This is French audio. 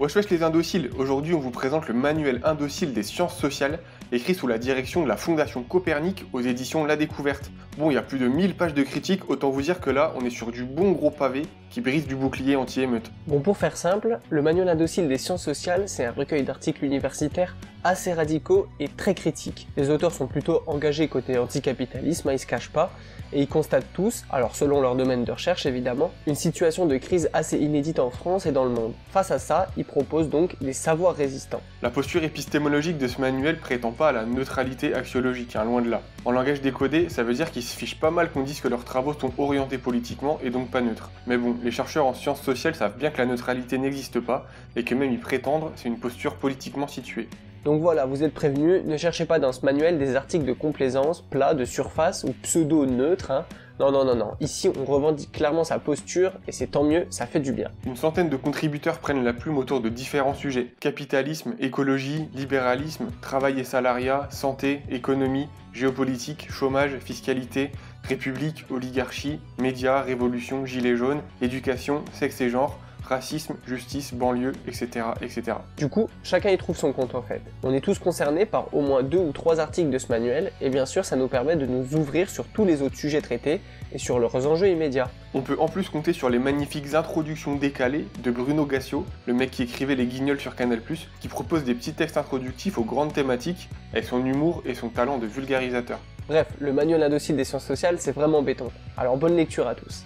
Wesh wesh les indociles, aujourd'hui on vous présente le manuel indocile des sciences sociales, écrit sous la direction de la Fondation Copernic aux éditions La Découverte. Bon, il y a plus de 1000 pages de critiques, autant vous dire que là on est sur du bon gros pavé qui brise du bouclier anti-émeute. Bon, pour faire simple, le manuel indocile des sciences sociales, c'est un recueil d'articles universitaires assez radicaux et très critiques. Les auteurs sont plutôt engagés côté anticapitalisme, hein, ils se cachent pas, et ils constatent tous, alors selon leur domaine de recherche évidemment, une situation de crise assez inédite en France et dans le monde. Face à ça, ils proposent donc des savoirs résistants. La posture épistémologique de ce manuel prétend pas à la neutralité axiologique, hein, loin de là. En langage décodé, ça veut dire qu'ils se fichent pas mal qu'on dise que leurs travaux sont orientés politiquement et donc pas neutres. Mais bon, les chercheurs en sciences sociales savent bien que la neutralité n'existe pas et que même y prétendre, c'est une posture politiquement située. Donc voilà, vous êtes prévenus, ne cherchez pas dans ce manuel des articles de complaisance, plats, de surface ou pseudo-neutres. Hein. Non, non, non, non. Ici, on revendique clairement sa posture et c'est tant mieux, ça fait du bien. Une centaine de contributeurs prennent la plume autour de différents sujets. Capitalisme, écologie, libéralisme, travail et salariat, santé, économie, géopolitique, chômage, fiscalité, république, oligarchie, médias, révolution, gilets jaunes, éducation, sexe et genre, racisme, justice, banlieue, etc., etc. Du coup, chacun y trouve son compte en fait. On est tous concernés par au moins deux ou trois articles de ce manuel, et bien sûr ça nous permet de nous ouvrir sur tous les autres sujets traités et sur leurs enjeux immédiats. On peut en plus compter sur les magnifiques introductions décalées de Bruno Gassio, le mec qui écrivait les guignols sur Canal+, qui propose des petits textes introductifs aux grandes thématiques, avec son humour et son talent de vulgarisateur. Bref, le manuel indocile des sciences sociales, c'est vraiment béton. Alors bonne lecture à tous.